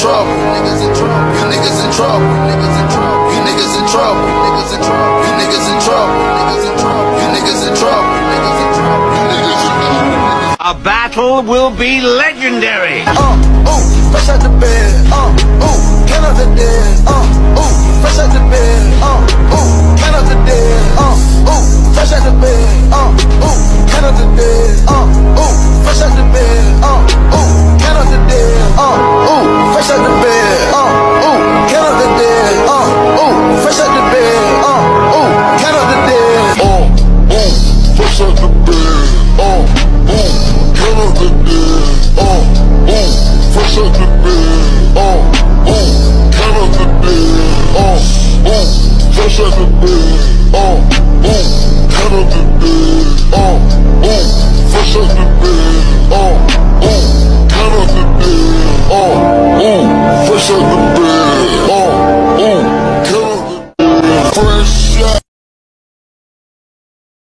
trouble. Niggas in trouble. You niggas in trouble. Niggas in trouble. You niggas in trouble. Niggas in trouble. You niggas in trouble. Niggas in trouble. You niggas in trouble. Niggas in trouble. You niggas in trouble. A battle will be legendary. Uh, ooh, fresh out the bed. Uh, ooh, out the dead. Uh, ooh, fresh out the bed. Uh, ooh, out the dead. Uh, ooh, fresh out the bed. Uh, ooh, out the dead. Uh, count out the. Uh, ooh, fresh out the bed. Uh,